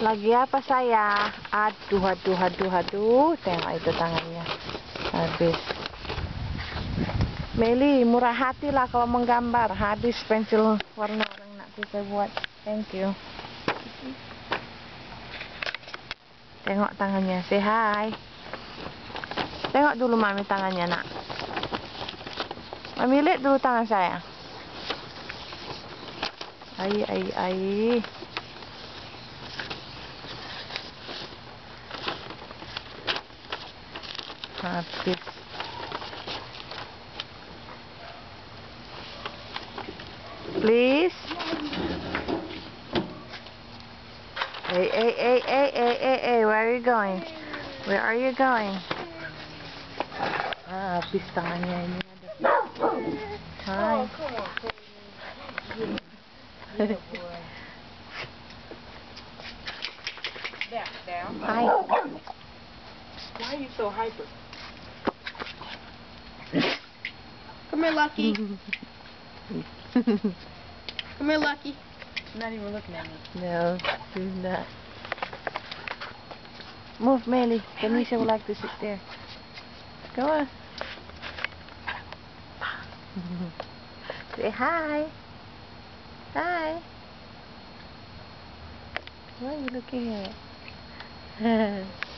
Lagi apa saya? Aduh, aduh, aduh, aduh. Tengok itu tangannya. Habis. Meli, murah hati lah kalau menggambar. Habis pensil warna yang nak kita buat. Thank you. Tengok tangannya. Say hi. Tengok dulu mami tangannya nak. Mami lihat dulu tangan saya. Ai, ai, ai. Habis. Please. Hey, hey, hey, hey, hey, hey, hey, where are you going? Where are you going? Ah, habis tangannya ini ada. Hi. Down, down. Hi. Why are you so hyper? Come here, Lucky. Come here, Lucky. She's not even looking at me. no, do not. Move, MeiLee. Tonisha would like to sit there. Go on. Say hi. Hi. What are you looking at?